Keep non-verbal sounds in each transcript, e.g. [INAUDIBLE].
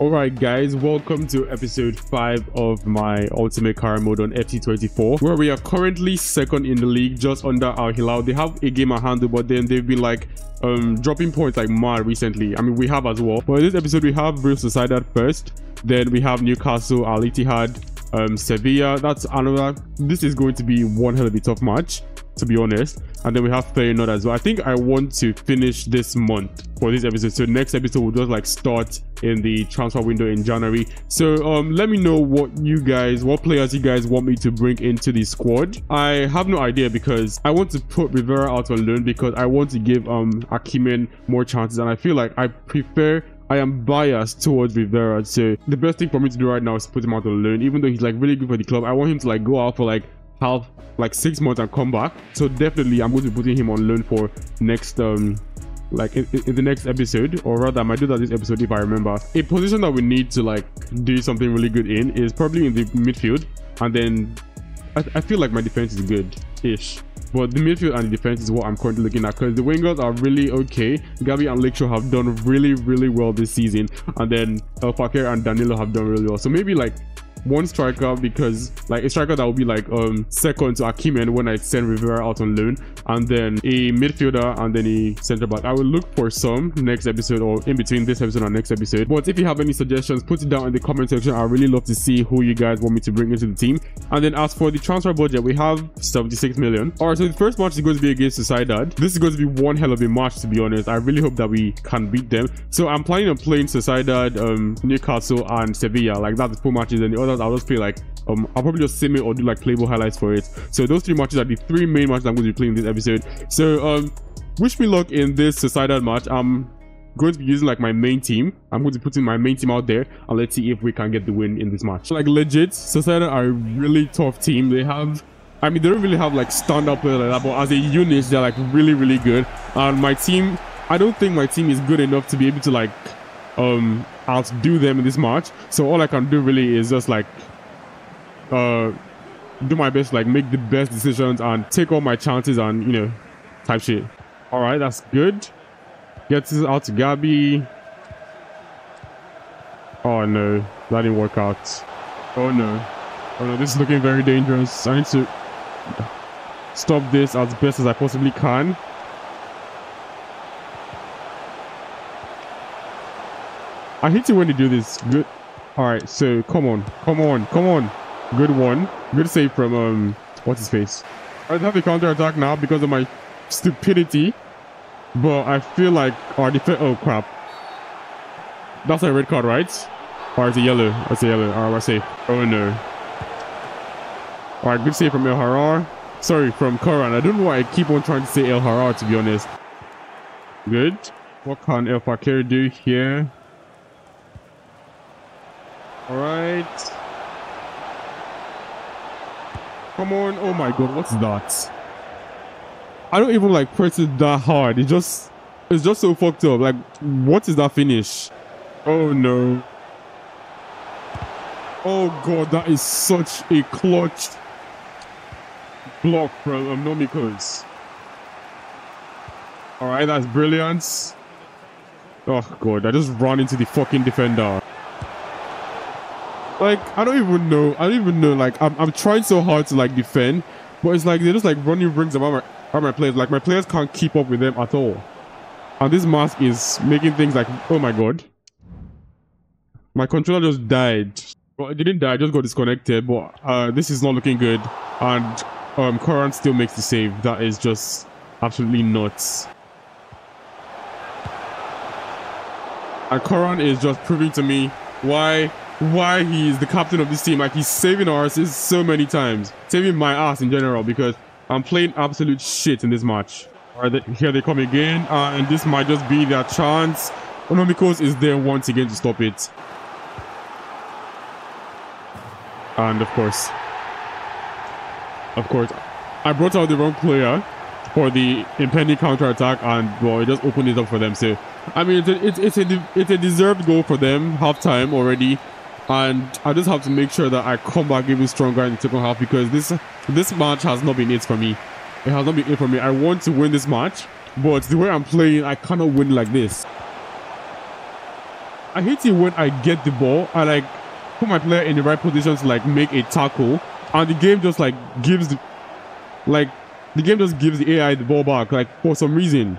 Alright guys, welcome to episode 5 of my Ultimate car Mode on FC24 where we are currently second in the league just under Al Hilal. They have a game at hand but then they've been like um dropping points like mad recently. I mean we have as well. But in this episode we have Real Sociedad first, then we have Newcastle, Al Ittihad, um, Sevilla. That's another. This is going to be one hell of a tough match to be honest. And then we have Feyenoord as well. I think I want to finish this month for this episode. So next episode will just like start in the transfer window in January. So um, let me know what you guys, what players you guys want me to bring into the squad. I have no idea because I want to put Rivera out on loan because I want to give um Akimen more chances. And I feel like I prefer I am biased towards Rivera. So the best thing for me to do right now is put him out on loan. Even though he's like really good for the club, I want him to like go out for like half like six months and come back. So definitely i'm going to be putting him on loan for next um like in, in, the next episode. Or rather i might do that this episode if i remember. A position that we need to like do something really good in is probably in the midfield. And then i, I feel like my defense is good ish but the midfield and the defense is what i'm currently looking at because the wingers are really okay. Gabby and Luke Shaw have done really really well this season. And then El and Danilo have done really well. So maybe like one striker because like a striker that will be like um second to Akimen when I send Rivera out on loan and then a midfielder and then a center back. I will look for some next episode or in between this episode and next episode. But if you have any suggestions, put it down in the comment section. I really love to see who you guys want me to bring into the team. And then as for the transfer budget, we have 76 million. Alright, so the first match is going to be against Sociedad. This is going to be one hell of a match to be honest. I really hope that we can beat them. So I'm planning on playing Sociedad, um, Newcastle and Sevilla. Like that's the four matches and the other I'll just play like um I'll probably just sim it or do like playable highlights for it. So those three matches are the three main matches I'm going to be playing this episode. So um wish me luck in this Sociedad match. I'm going to be using like my main team. I'm going to be putting my main team out there and let's see if we can get the win in this match. Like legit, Sociedad are a really tough team. They have I mean, they don't really have like stand-up players like that, but as a unit, they're like really, really good. And my team, I don't think my team is good enough to be able to like um outdo them in this match. So all I can do really is just like uh do my best, like make the best decisions and take all my chances and you know type shit. All right, that's good. Get this out to Gabby. Oh no, that didn't work out. Oh no. Oh no, this is looking very dangerous. I need to stop this as best as I possibly can. I hate it when they do this. Good. All right, so come on, come on, come on. Good one. Good save from um, what's his face. I have a counter attack now because of my stupidity, but I feel like our defense. Oh crap! That's a red card, right? Or is it yellow? That's a yellow. All right, I say. Oh no. All right, good save from El Harar. Sorry, from Koran. I don't know why I keep on trying to say El Harar to be honest. Good. What can El Fakir do here? All right. Come on. Oh my god, what's that? I don't even like press it that hard. It just it's just so fucked up. Like, what is that finish? Oh no. Oh god, that is such a clutch block from um, Nomikos. Alright, that's brilliant. Oh god, I just ran into the fucking defender. Like, I don't even know. I don't even know. Like, I'm, I'm trying so hard to, like, defend. But it's like, they're just, like, running rings around my, my players. Like, my players can't keep up with them at all. And this mask is making things like, oh my god. My controller just died. Well, it didn't die. I just got disconnected. But uh, this is not looking good. And um, Koran still makes the save. That is just absolutely nuts. And Koran is just proving to me why why he's the captain of this team. Like he's saving our asses so many times. Saving my ass in general because I'm playing absolute shit in this match. Alright, here they come again. Uh, and this might just be their chance. Onomikos is there once again to stop it. And of course, of course, I brought out the wrong player for the impending counter attack, and well, it just opened it up for them. So, I mean, it's a, it's, it's a it's a deserved goal for them, half time already and I just have to make sure that I come back even stronger in the second half because this this match has not been it for me. It has not been it for me. I want to win this match, but the way I'm playing, I cannot win like this. I hate it when I get the ball I like put my player in the right position to like make a tackle and the game just like gives the, like the game just gives the AI the ball back like for some reason.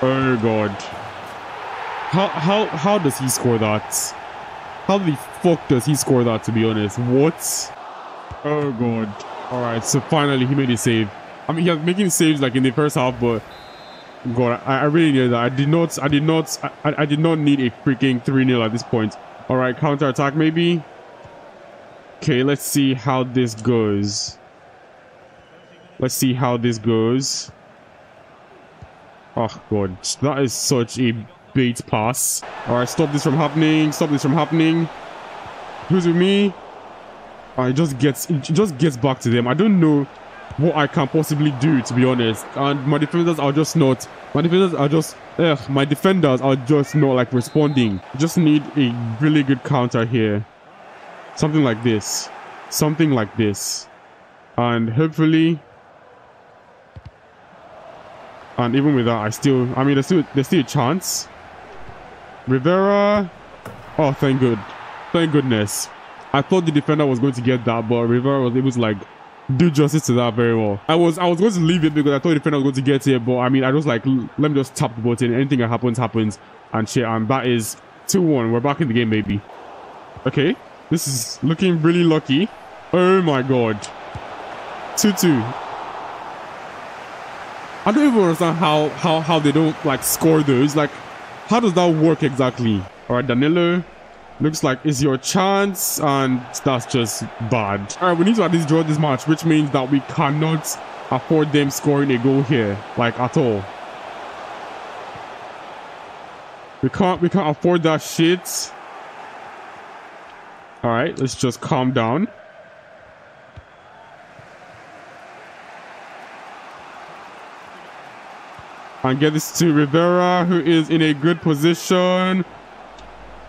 Oh god. How how how does he score that? How the fuck does he score that to be honest? What? Oh god. Alright, so finally he made a save. I mean he was making saves like in the first half, but God, I, I really needed that. I did not I did not I, I did not need a freaking 3-0 at this point. Alright, counter attack maybe. Okay, let's see how this goes. Let's see how this goes. Oh god, that is such a bait pass. Alright, stop this from happening. Stop this from happening. Who's with me? Alright, just gets it just gets back to them. I don't know what I can possibly do to be honest. And my defenders are just not my defenders are just ugh, my defenders are just not like responding. Just need a really good counter here. Something like this. Something like this. And hopefully and even with that, I still, I mean, there's still, there's still a chance. Rivera. Oh, thank good. Thank goodness. I thought the defender was going to get that, but Rivera was able to like do justice to that very well. I was I was going to leave it because I thought the defender was going to get it, but I mean, I just like, let me just tap the button. Anything that happens, happens. And shit, and that is 2-1. We're back in the game, baby. Okay. This is looking really lucky. Oh my god. 2-2. I don't even understand how how how they don't like score those. Like, how does that work exactly? All right, Danilo, looks like it's your chance, and that's just bad. All right, we need to at least draw this match, which means that we cannot afford them scoring a goal here, like at all. We can't we can't afford that shit. All right, let's just calm down. And get this to Rivera, who is in a good position.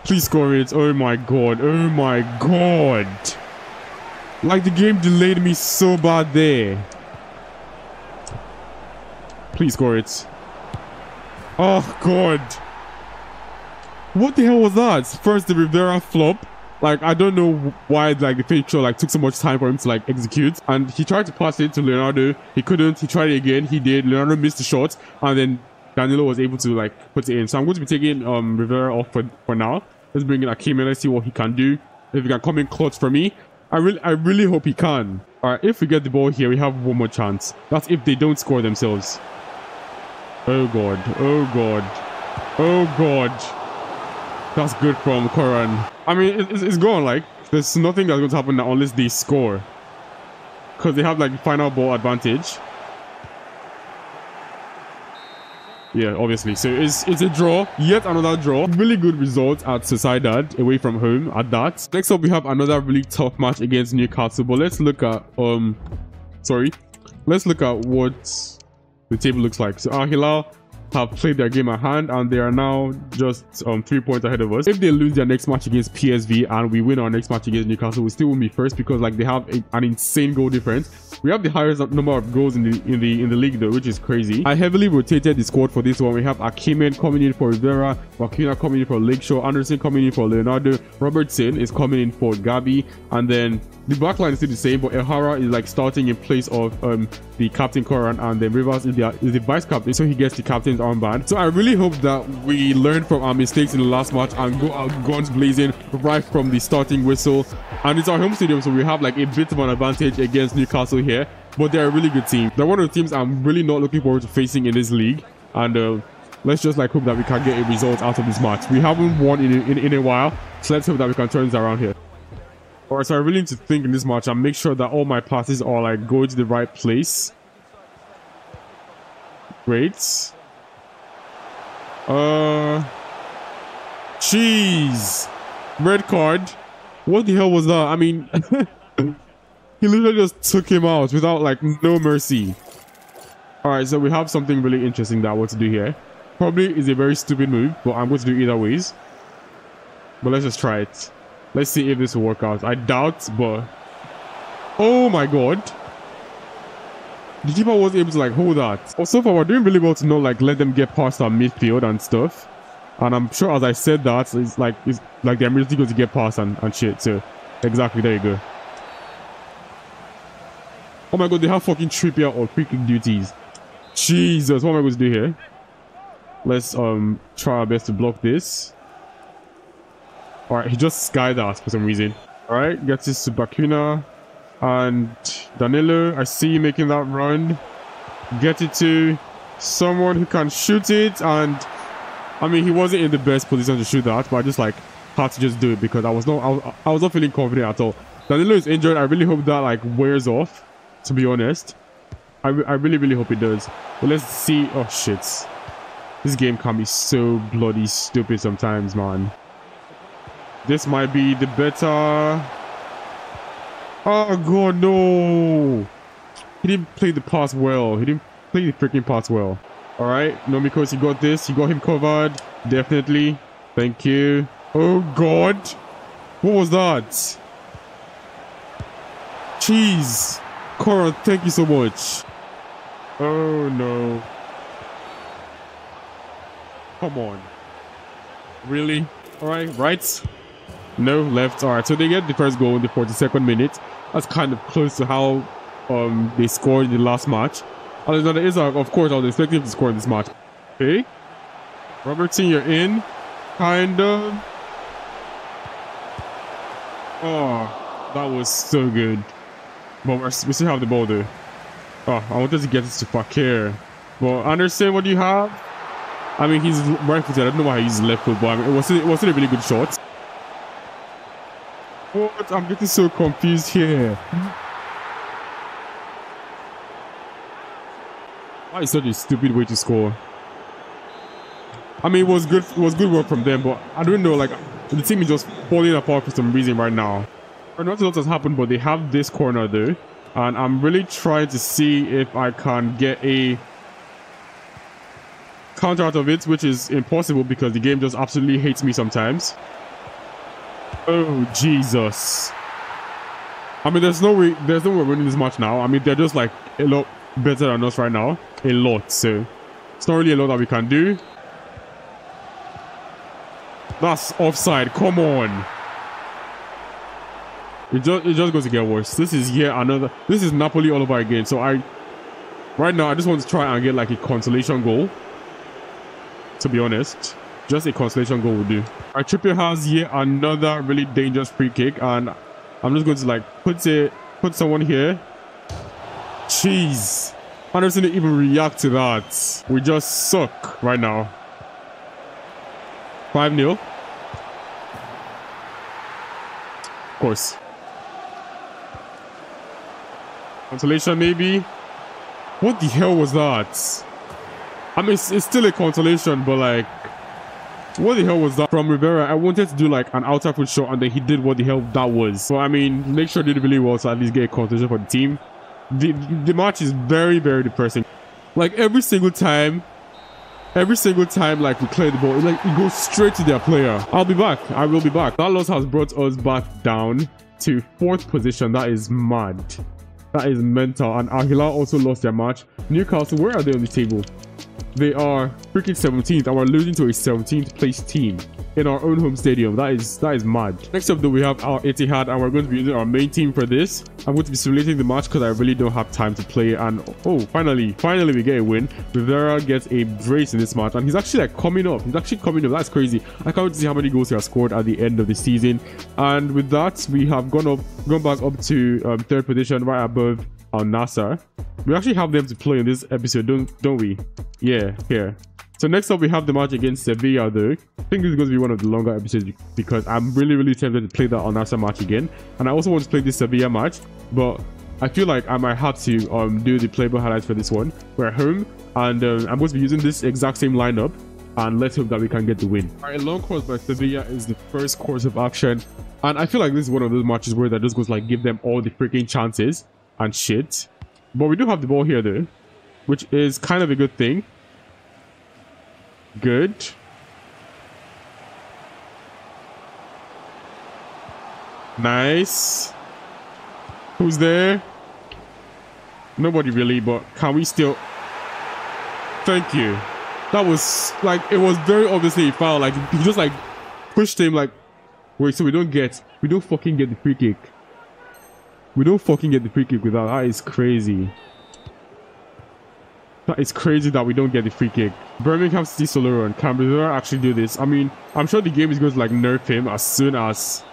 Please score it. Oh my god. Oh my god. Like the game delayed me so bad there. Please score it. Oh god. What the hell was that? First the Rivera flop. Like, I don't know why, like, the picture, like, took so much time for him to, like, execute. And he tried to pass it to Leonardo. He couldn't. He tried it again. He did. Leonardo missed the shot. And then Danilo was able to, like, put it in. So I'm going to be taking um Rivera off for, for now. Let's bring in Akim Let's see what he can do. If he can come in clutch for me. I really, I really hope he can. All right, if we get the ball here, we have one more chance. That's if they don't score themselves. Oh, God. Oh, God. Oh, God. That's good from Koran. I mean, it's, it's gone. Like, there's nothing that's going to happen now unless they score. Because they have, like, final ball advantage. Yeah, obviously. So it's it's a draw. Yet another draw. Really good result at Sociedad away from home at that. Next up, we have another really tough match against Newcastle. But let's look at um, sorry, let's look at what the table looks like. So Al Hilal have played their game at hand and they are now just um, three points ahead of us. If they lose their next match against PSV and we win our next match against Newcastle, we still will be first because like they have a, an insane goal difference. We have the highest number of goals in the in the in the league though, which is crazy. I heavily rotated the squad for this one. We have Akimen coming in for Rivera, Wakina coming in for Lakeshore, Anderson coming in for Leonardo, Robertson is coming in for Gabi, and then the backline is still the same, but Ehara is like starting in place of um the captain Koran, and then Rivers is the, is the vice captain, so he gets the captain's armband. So I really hope that we learn from our mistakes in the last match and go out guns blazing right from the starting whistle. And it's our home stadium, so we have like a bit of an advantage against Newcastle here. But they're a really good team. They're one of the teams I'm really not looking forward to facing in this league. And uh, let's just like hope that we can get a result out of this match. We haven't won in, in, in a while, so let's hope that we can turn this around here. So I really need to think in this match and make sure that all my passes are like going to the right place. Great. Uh Jeez. Red card. What the hell was that? I mean [LAUGHS] he literally just took him out without like no mercy. Alright, so we have something really interesting that I want to do here. Probably is a very stupid move, but I'm going to do either ways. But let's just try it. Let's see if this will work out. I doubt, but... Oh my god. The keeper was able to like hold that. Oh, so far we're doing really well to not like let them get past our midfield and stuff. And I'm sure as I said that, it's like it's like they're immediately going to get past and, and shit. So exactly, there you go. Oh my god, they have fucking Trippier or kick duties. Jesus, what am I going to do here? Let's um try our best to block this. Alright, he just that for some reason. Alright, gets this to Bacuna. And Danilo, I see you making that run. Get it to someone who can shoot it. And I mean, he wasn't in the best position to shoot that, but I just like had to just do it because I was not, I was, I was not feeling confident at all. Danilo is injured. I really hope that like wears off, to be honest. I, I really, really hope it does. But let's see. Oh, shit. This game can be so bloody stupid sometimes, man. This might be the better... Oh, God, no. He didn't play the pass well. He didn't play the freaking pass well. All right, Nomikos, you got this. You got him covered. Definitely. Thank you. Oh, God. What was that? Jeez. Cora, thank you so much. Oh, no. Come on. Really? All right, right. No, left. All right, so they get the first goal in the 42nd minute. That's kind of close to how um they scored in the last match. Alexander Isak, of course, I was expecting to score in this match. Okay. Robertson, you're in. Kind of. Oh, that was so good. But we still have the ball though. Oh, I wanted to get this to Fekir. But Anderson, what do you have? I mean, he's right footed. I don't know why he's left foot, but I mean, it wasn't, it wasn't a really good shot. What? I'm getting so confused here. Why is such a stupid way to score? I mean, it was good. It was good work from them, but I don't know. Like the team is just falling apart for some reason right now. Not a lot has happened, but they have this corner though, and I'm really trying to see if I can get a counter out of it, which is impossible because the game just absolutely hates me sometimes. Oh, Jesus. I mean, there's no way, there's no way winning this match now. I mean, they're just like a lot better than us right now. A lot. So, it's not really a lot that we can do. That's offside. Come on. It just, it just goes to get worse. This is yet another. This is Napoli all over again. So, I, right now, I just want to try and get like a consolation goal. To be honest. Just a consolation goal will do. Our Trippier has yet another really dangerous free kick, and I'm just going to like put it, put someone here. Jeez, Anderson didn't even react to that. We just suck right now. 5 0. Of course. Consolation maybe. What the hell was that? I mean, it's, it's still a consolation, but like, what the hell was that from Rivera? I wanted to do like an outer foot shot and then he did what the hell that was. So I mean, make sure did really well to at least get a contribution for the team. The, the match is very, very depressing. Like every single time, every single time like we clear the ball, it, like it goes straight to their player. I'll be back. I will be back. That loss has brought us back down to fourth position. That is mad. That is mental. And Al Hilal also lost their match. Newcastle, where are they on the table? They are freaking 17th and we're losing to a 17th place team in our own home stadium. That is that is mad. Next up though, we have Al Ittihad and we're going to be using our main team for this. I'm going to be simulating the match because I really don't have time to play. And oh, finally, finally we get a win. Rivera gets a brace in this match and he's actually like coming up. He's actually coming up. That's crazy. I can't wait to see how many goals he has scored at the end of the season. And with that, we have gone up, gone back up to um, third position right above Al Nassr. We actually have them to play in this episode, don't don't we? Yeah, here. So next up, we have the match against Sevilla, though. I think this is going to be one of the longer episodes because I'm really, really tempted to play that Al Nassr match again. And I also want to play this Sevilla match, but I feel like I might have to um, do the playable highlights for this one. We're home, and uh, I'm going to be using this exact same lineup, and let's hope that we can get the win. All right, long course by Sevilla is the first course of action, and I feel like this is one of those matches where that just goes like give them all the freaking chances and shit. But we do have the ball here, though, which is kind of a good thing. Good. Nice. Who's there? Nobody really, but can we still... Thank you. That was like it was very obviously a foul. Like he just like pushed him like wait, so we don't get we don't fucking get the free kick. We don't fucking get the free kick without that is crazy. That is crazy that we don't get the free kick. Birmingham City solo run. Can Brazil actually do this? I mean, I'm sure the game is going to like nerf him as soon as...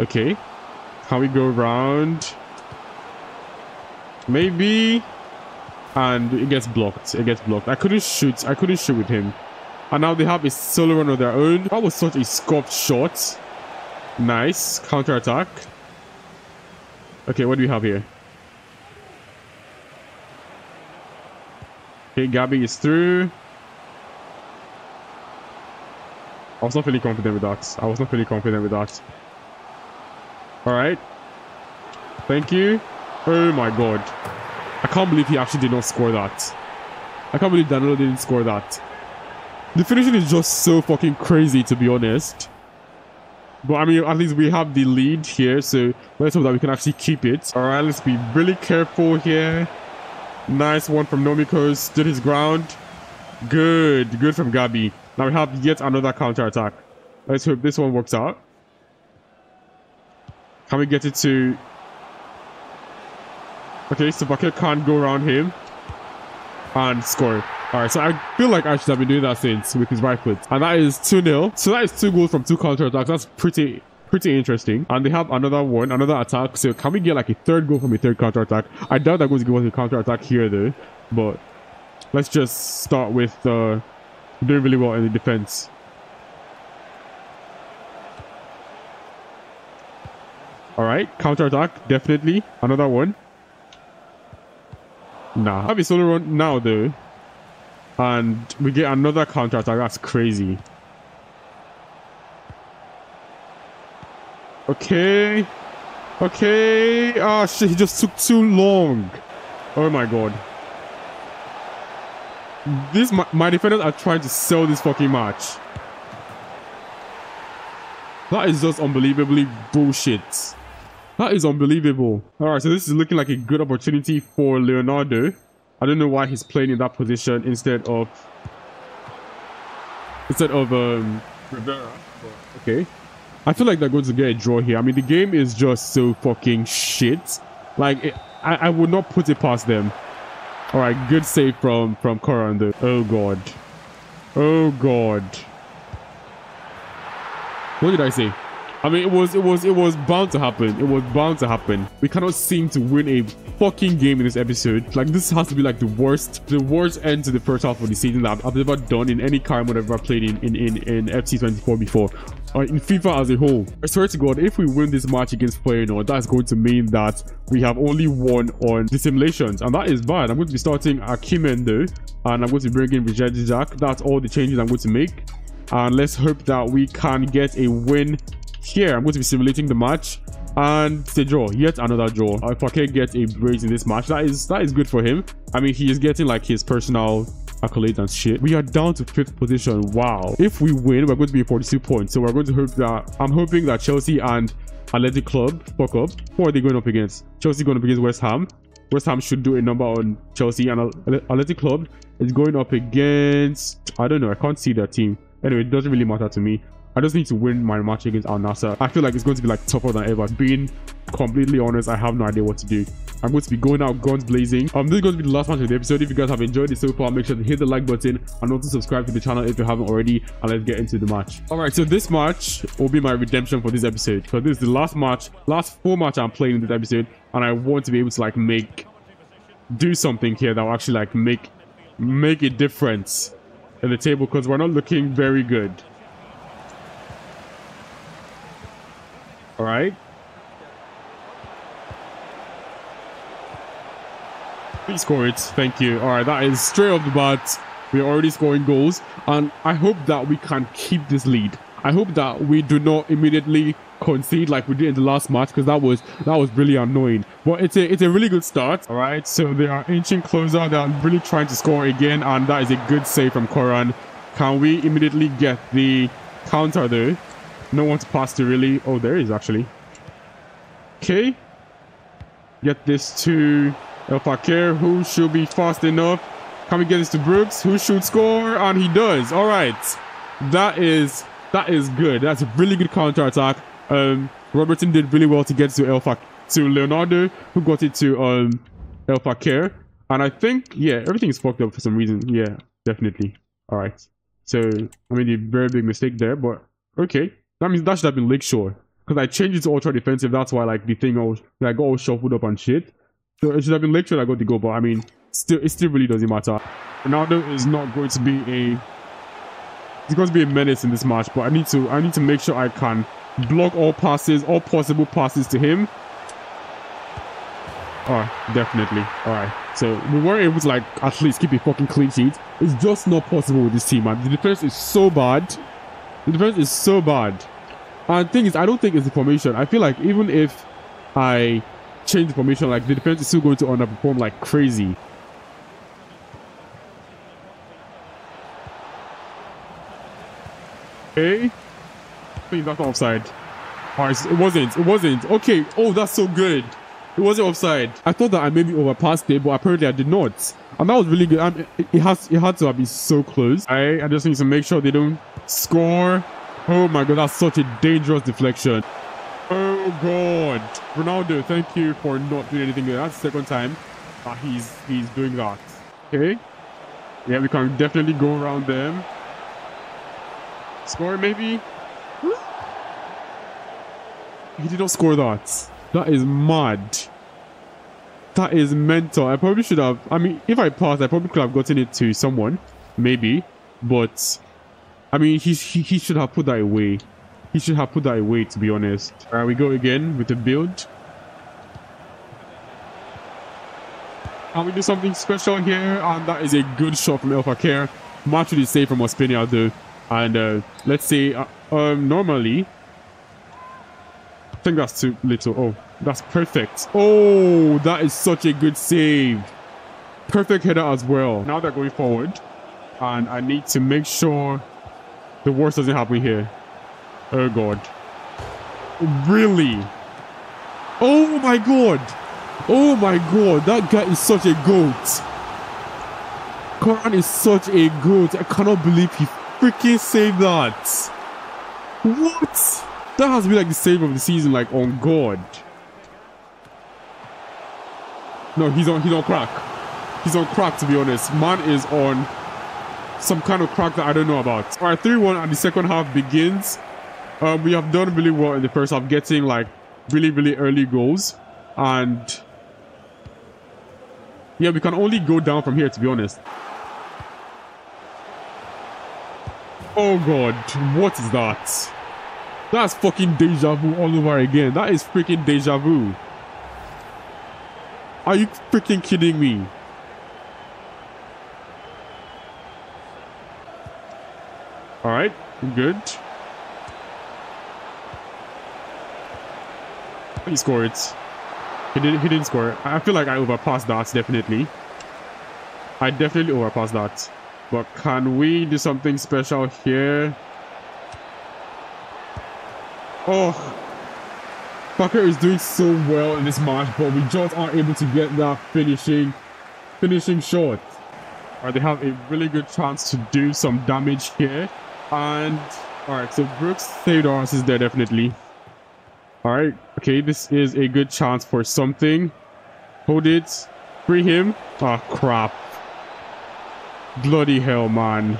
Okay. Can we go around? Maybe. And it gets blocked. It gets blocked. I couldn't shoot. I couldn't shoot with him. And now they have a solo run of their own. That was such a scuffed shot. Nice. Counter attack. Okay, what do we have here? Okay, Gabby is through. I was not feeling confident with that. I was not feeling confident with that. Alright. Thank you. Oh my god. I can't believe he actually did not score that. I can't believe Danilo didn't score that. The finishing is just so fucking crazy to be honest. But I mean, at least we have the lead here, so let's hope that we can actually keep it. Alright, let's be really careful here. Nice one from Nomiko. Stood his ground. Good. Good from Gabi. Now we have yet another counter attack. Let's hope this one works out. Can we get it to... Okay, so Bakir can't go around him. And score. Alright, so I feel like I should have been doing that since with his right foot. And that is 2-0. So that is two goals from two counter attacks. That's pretty pretty interesting. And they have another one, another attack. So can we get like a third goal from a third counter attack? I doubt they're going to give us a counter attack here though. But let's just start with uh, doing really well in the defense. All right, counter attack, definitely. Another one. Nah, have a solo run now though. And we get another counter attack. That's crazy. Okay. Okay. Oh shit, he just took too long. Oh my god. This my, my defenders are trying to sell this fucking match. That is just unbelievably bullshit. That is unbelievable. Alright, so this is looking like a good opportunity for Leonardo. I don't know why he's playing in that position instead of instead of um Rivera. okay. I feel like they're going to get a draw here. I mean, the game is just so fucking shit. Like, it, I, I would not put it past them. All right, good save from from Koran. Oh god. Oh god. What did I say? I mean, it was it was it was bound to happen. It was bound to happen. We cannot seem to win a fucking game in this episode. Like this has to be like the worst, the worst end to the first half of the season that I've ever done in any car mode I've ever played in in in, in FC24 before. Or in FIFA as a whole. I swear to God, if we win this match against Feyenoord, that's going to mean that we have only won on the simulations, and that is bad. I'm going to be starting Akimendo, and I'm going to bring in Jack. That's all the changes I'm going to make and let's hope that we can get a win here, I'm going to be simulating the match and it's a draw. Yet another draw. Uh, if I can get a brace in this match, that is that is good for him. I mean, he is getting like his personal accolades and shit. We are down to fifth position. Wow. If we win, we're going to be 42 points. So we're going to hope that I'm hoping that Chelsea and Athletic Club fuck up. Who are they going up against? Chelsea going up against West Ham. West Ham should do a number on Chelsea and Athletic Club is going up against I don't know. I can't see their team. Anyway, it doesn't really matter to me. I just need to win my match against Al Nassr. I feel like it's going to be like tougher than ever. Being completely honest, I have no idea what to do. I'm going to be going out guns blazing. Um, this is going to be the last match of the episode. If you guys have enjoyed it so far, make sure to hit the like button and also subscribe to the channel if you haven't already. And let's get into the match. All right, so this match will be my redemption for this episode because this is the last match, last full match I'm playing in this episode, and I want to be able to like make, do something here that will actually like make, make a difference in the table because we're not looking very good. All right. Please score it. Thank you. All right, that is straight off the bat. We're already scoring goals, and I hope that we can keep this lead. I hope that we do not immediately concede like we did in the last match because that was that was really annoying. But it's a it's a really good start. All right, so they are inching closer. They are really trying to score again, and that is a good save from Koran. Can we immediately get the counter though? No one to pass to really. Oh, there is actually. Okay. Get this to El Fakir, who should be fast enough. Can we get this to Brooks? Who should score? And he does. All right. That is that is good. That's a really good counter attack. Um, Robertson did really well to get to Alpha to Leonardo, who got it to um El Fakir. And I think, yeah, everything is fucked up for some reason. Yeah, definitely. All right. So, I made a very big mistake there, but okay. That means that should have been Lakeshore. Because I changed it to ultra defensive. That's why, like, the thing all, like, got all shuffled up and shit. So, it should have been Lakeshore that got the goal, but I mean, still, it still really doesn't matter. Ronaldo is not going to be a... He's going to be a menace in this match, but I need to, I need to make sure I can block all passes, all possible passes to him Oh, definitely. All right. So we weren't able to like at least keep a fucking clean sheet. It's just not possible with this team, man. The defense is so bad. The defense is so bad. And the thing is, I don't think it's the formation. I feel like even if I change the formation, like the defense is still going to underperform like crazy. Okay. I think that's offside. Alright, it wasn't. It wasn't. Okay. Oh, that's so good. It wasn't offside. I thought that I maybe overpassed it, but apparently I did not. And that was really good. And it, it has it had to have been so close. I, I just need to make sure they don't score. Oh my god, that's such a dangerous deflection. Oh god. Ronaldo, thank you for not doing anything. That's the second time that he's he's doing that. Okay. Yeah, we can definitely go around them. Score maybe? He did not score that. That is mad. That is mental. I probably should have... I mean, if I passed, I probably could have gotten it to someone. Maybe. But... I mean, he, he, he should have put that away. He should have put that away, to be honest. Alright, we go again with the build. And we do something special here. And that is a good shot from El Fakir. Much really safe from Ospina, though. And uh, let's say... Uh, um, normally... I think that's too little. Oh, that's perfect. Oh, that is such a good save. Perfect header as well. Now they're going forward. And I need to make sure the worst doesn't happen here. Oh, God. Really? Oh, my God. Oh, my God. That guy is such a goat. Koran is such a goat. I cannot believe he freaking saved that. What? That has been like the save of the season, like on God. No, he's on he's on crack. He's on crack to be honest. Man is on some kind of crack that I don't know about. Alright, 3-1 and the second half begins. Um, we have done really well in the first half, getting like really, really early goals. And yeah, we can only go down from here to be honest. Oh god, what is that? That's fucking deja vu all over again. That is freaking deja vu. Are you freaking kidding me? All right, good. He scored. He didn't. He didn't score. I feel like I overpassed that. Definitely. I definitely overpassed that. But can we do something special here? Oh, Parker is doing so well in this match, but we just aren't able to get that finishing, finishing shot. Alright, they have a really good chance to do some damage here. And, alright, so Brooks saved our asses there, definitely. Alright, okay, this is a good chance for something. Hold it. Free him. Oh, crap. Bloody hell, man.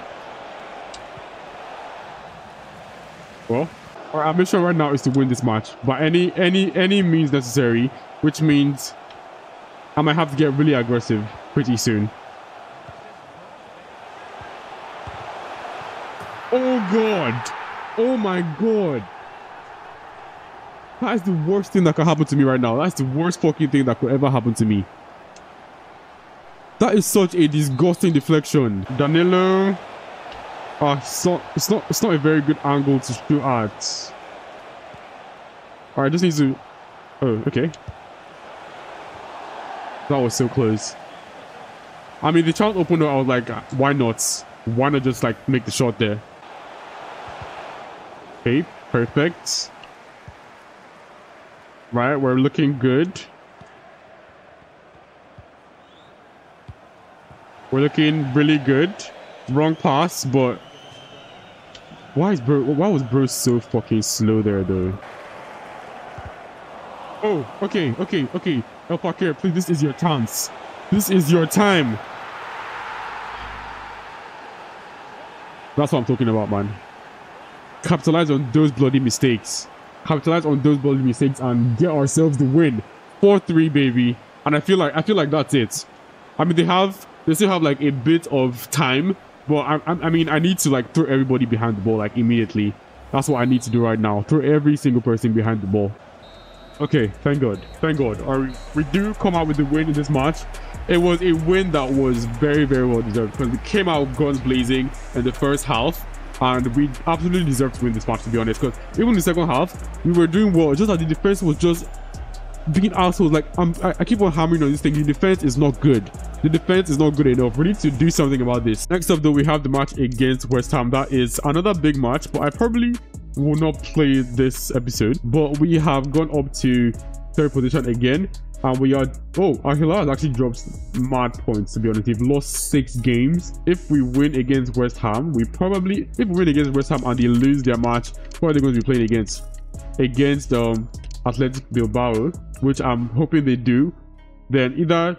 Well, our ambition right now is to win this match by any any any means necessary, which means I might have to get really aggressive pretty soon. Oh god! Oh my god! That is the worst thing that could happen to me right now. That's the worst fucking thing that could ever happen to me. That is such a disgusting deflection. Danilo Oh, it's not, it's not, it's not a very good angle to shoot at. Alright, just needs to... Oh, okay. That was so close. I mean, the chance opened up, I was like, uh, why not? Why not just, like, make the shot there? Okay, perfect. Right, we're looking good. We're looking really good. Wrong pass, but why is bro? Why was bro so fucking slow there though? Oh, okay, okay, okay. El Fakir, please, this is your chance. This is your time. That's what I'm talking about, man. Capitalize on those bloody mistakes. Capitalize on those bloody mistakes and get ourselves the win. 4-3, baby. And I feel like I feel like that's it. I mean, they have they still have like a bit of time, but I, I, mean, I need to like throw everybody behind the ball like immediately. That's what I need to do right now. Throw every single person behind the ball. Okay, thank God. Thank God. Our, we do come out with the win in this match. It was a win that was very, very well deserved because we came out guns blazing in the first half and we absolutely deserved to win this match to be honest because even in the second half we were doing well just that the defense was just being assholes like I'm, I, I keep on hammering on this thing the defense is not good the defense is not good enough. We need to do something about this. Next up though we have the match against west ham. That is another big match but i probably will not play this episode. But we have gone up to third position again and we are oh Al has actually dropped mad points to be honest. They've lost six games. If we win against West Ham we probably if we win against West Ham and they lose their match who are they going to be playing against? Against um Athletic Bilbao which I'm hoping they do then either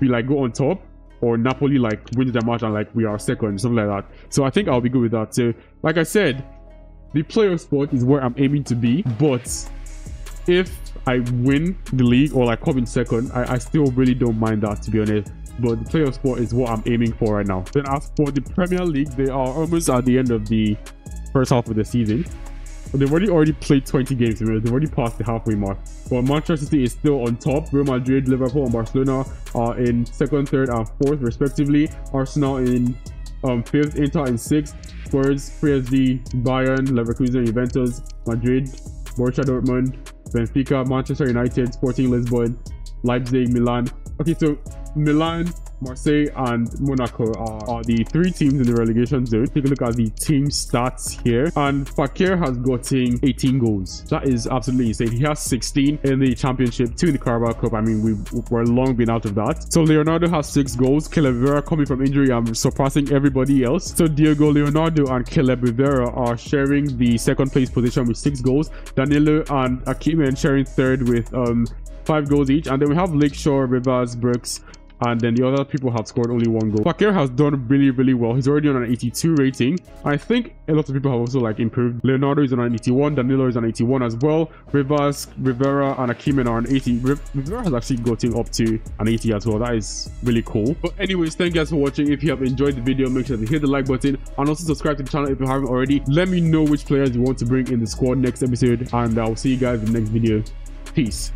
we like go on top or Napoli like wins the match and like we are second something like that so I think I'll be good with that so like I said the playoff spot is where I'm aiming to be but if I win the league or like come in second, I, I still really don't mind that to be honest. But the playoff spot is what I'm aiming for right now. Then as for the Premier League, they are almost at the end of the first half of the season. They've already already played 20 games, they've already passed the halfway mark. But Manchester City is still on top. Real Madrid, Liverpool, and Barcelona are in second, third, and fourth, respectively. Arsenal in um, fifth, Inter in sixth, Spurs, PSG, Bayern, Leverkusen, Juventus, Madrid, Borussia Dortmund, Benfica, Manchester United, Sporting Lisbon, Leipzig, Milan. Okay, so Milan, Marseille, and Monaco are, are, the three teams in the relegation zone. Take a look at the team stats here. And Fakir has gotten 18 goals. That is absolutely insane. He has 16 in the championship, two in the Carabao Cup. I mean, we were long been out of that. So Leonardo has six goals. Caleb Rivera coming from injury and surpassing everybody else. So Diego Leonardo and Caleb Rivera are sharing the second place position with six goals. Danilo and Akimen sharing third with um five goals each. And then we have Lakeshore, Rivers, Brooks, and then the other people have scored only one goal. Fakir has done really, really well. He's already on an 82 rating. I think a lot of people have also like improved. Leonardo is on an 81, Danilo is on 81 as well. Rivas, Rivera, and Akimen are on 80. Rivera has actually gotten up to an 80 as well. That is really cool. But anyways, thank you guys for watching. If you have enjoyed the video, make sure to hit the like button and also subscribe to the channel if you haven't already. Let me know which players you want to bring in the squad next episode and I'll see you guys in the next video. Peace.